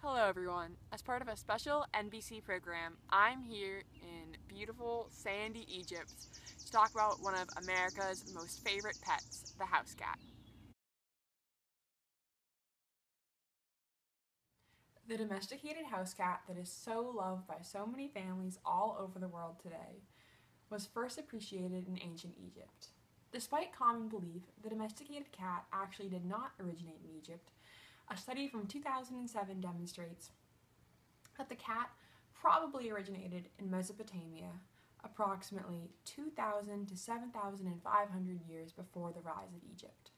Hello, everyone. As part of a special NBC program, I'm here in beautiful, sandy Egypt to talk about one of America's most favorite pets, the house cat. The domesticated house cat that is so loved by so many families all over the world today was first appreciated in ancient Egypt. Despite common belief, the domesticated cat actually did not originate in Egypt. A study from 2007 demonstrates that the cat probably originated in Mesopotamia approximately 2,000 to 7,500 years before the rise of Egypt.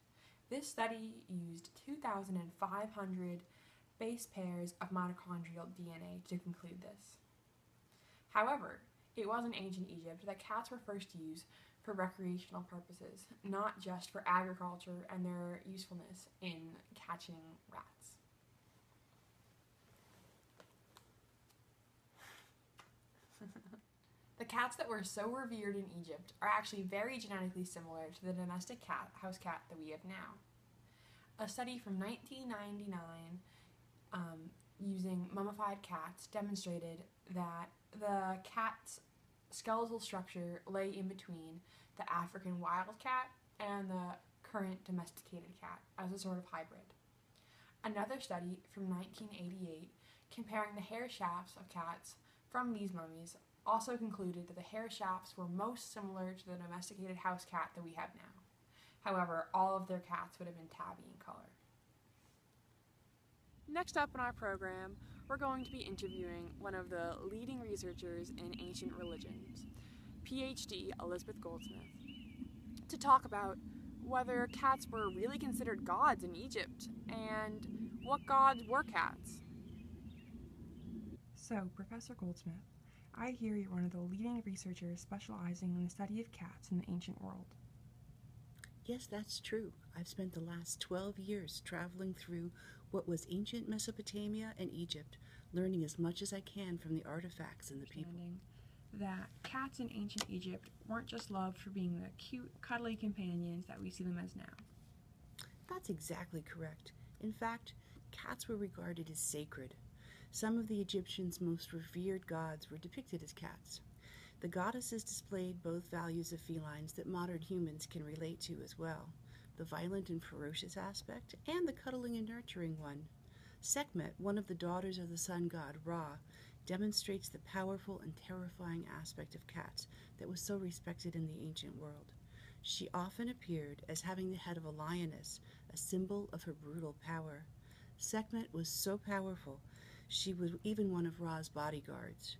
This study used 2,500 base pairs of mitochondrial DNA to conclude this. However, it was in ancient Egypt that cats were first used for recreational purposes, not just for agriculture and their usefulness in catching rats. the cats that were so revered in Egypt are actually very genetically similar to the domestic cat, house cat that we have now. A study from 1999 um, using mummified cats demonstrated that the cat's skeletal structure lay in between the African wildcat and the current domesticated cat as a sort of hybrid. Another study from 1988 comparing the hair shafts of cats from these mummies also concluded that the hair shafts were most similar to the domesticated house cat that we have now. However, all of their cats would have been tabby in color. Next up in our program, we're going to be interviewing one of the leading researchers in ancient religions, PhD Elizabeth Goldsmith, to talk about whether cats were really considered gods in Egypt and what gods were cats. So, Professor Goldsmith, I hear you're one of the leading researchers specializing in the study of cats in the ancient world. Yes, that's true. I've spent the last 12 years traveling through what was ancient Mesopotamia and Egypt, learning as much as I can from the artifacts and the people. That cats in ancient Egypt weren't just loved for being the cute, cuddly companions that we see them as now. That's exactly correct. In fact, cats were regarded as sacred. Some of the Egyptians' most revered gods were depicted as cats. The goddesses displayed both values of felines that modern humans can relate to as well the violent and ferocious aspect, and the cuddling and nurturing one. Sekhmet, one of the daughters of the sun god Ra, demonstrates the powerful and terrifying aspect of cats that was so respected in the ancient world. She often appeared as having the head of a lioness, a symbol of her brutal power. Sekhmet was so powerful, she was even one of Ra's bodyguards.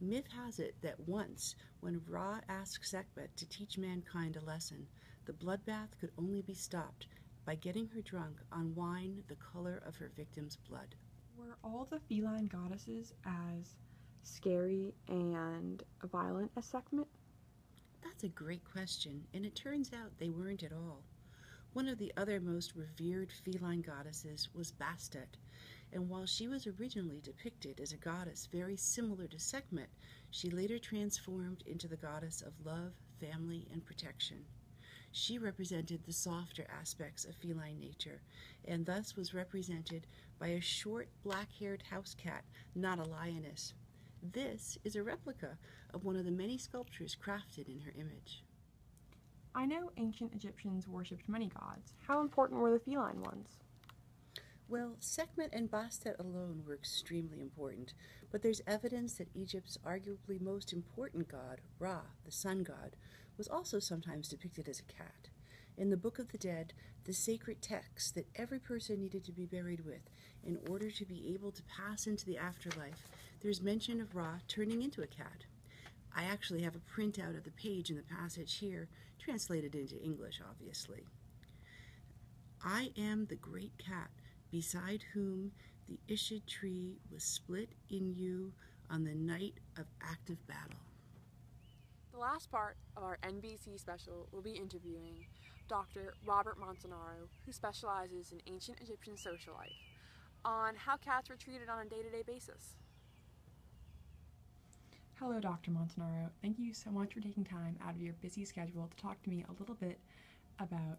Myth has it that once, when Ra asked Sekhmet to teach mankind a lesson, the bloodbath could only be stopped by getting her drunk on wine the color of her victim's blood. Were all the feline goddesses as scary and violent as Sekhmet? That's a great question, and it turns out they weren't at all. One of the other most revered feline goddesses was Bastet, and while she was originally depicted as a goddess very similar to Sekhmet, she later transformed into the goddess of love, family, and protection. She represented the softer aspects of feline nature, and thus was represented by a short black haired house cat, not a lioness. This is a replica of one of the many sculptures crafted in her image. I know ancient Egyptians worshipped many gods. How important were the feline ones? Well, Sekhmet and Bastet alone were extremely important, but there's evidence that Egypt's arguably most important god, Ra, the sun god, was also sometimes depicted as a cat. In the Book of the Dead, the sacred text that every person needed to be buried with in order to be able to pass into the afterlife, there's mention of Ra turning into a cat. I actually have a printout of the page in the passage here, translated into English, obviously. I am the great cat beside whom the Ished tree was split in you on the night of active battle. The last part of our NBC special will be interviewing Dr. Robert Montanaro, who specializes in ancient Egyptian social life, on how cats were treated on a day to day basis. Hello, Dr. Montanaro. Thank you so much for taking time out of your busy schedule to talk to me a little bit about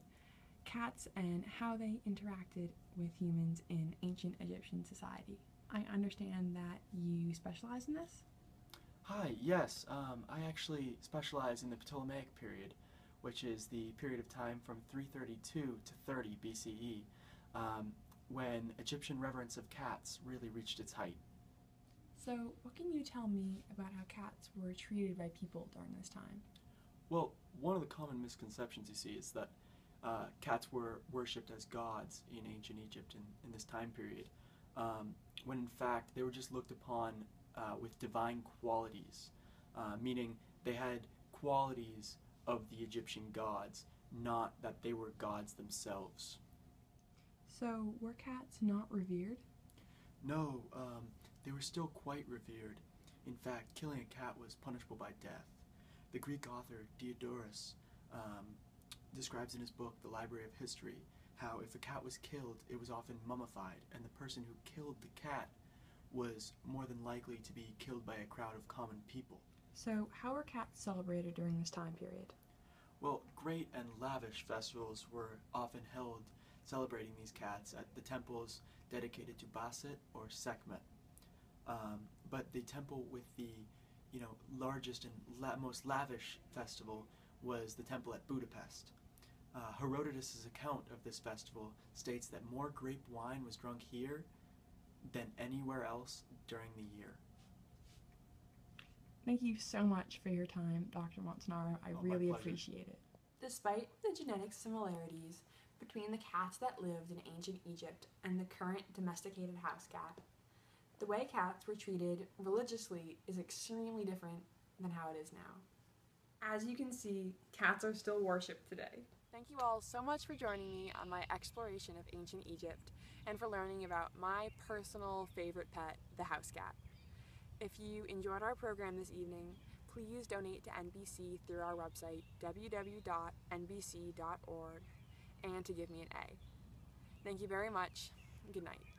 cats and how they interacted with humans in ancient Egyptian society. I understand that you specialize in this. Hi, yes, um, I actually specialize in the Ptolemaic period, which is the period of time from 332 to 30 BCE, um, when Egyptian reverence of cats really reached its height. So, what can you tell me about how cats were treated by people during this time? Well, one of the common misconceptions you see is that uh, cats were worshipped as gods in ancient Egypt in, in this time period, um, when in fact they were just looked upon uh, with divine qualities, uh, meaning they had qualities of the Egyptian gods, not that they were gods themselves. So, were cats not revered? No, um, they were still quite revered. In fact, killing a cat was punishable by death. The Greek author Diodorus um, describes in his book, The Library of History, how if a cat was killed, it was often mummified, and the person who killed the cat was more than likely to be killed by a crowd of common people. So, how were cats celebrated during this time period? Well, great and lavish festivals were often held celebrating these cats at the temples dedicated to Bastet or Sekhmet. Um, but the temple with the you know largest and la- most lavish festival was the temple at Bubastis. Uh, Herodotus' account of this festival states that more grape wine was drunk here than anywhere else during the year. Thank you so much for your time, Dr. Montanaro. I Oh, really appreciate it. Despite the genetic similarities between the cats that lived in ancient Egypt and the current domesticated house cat, the way cats were treated religiously is extremely different than how it is now. As you can see, cats are still worshipped today. Thank you all so much for joining me on my exploration of ancient Egypt and for learning about my personal favorite pet, the house cat. If you enjoyed our program this evening, please donate to NBC through our website, www.nbc.org, and to give me an A. Thank you very much. Good night.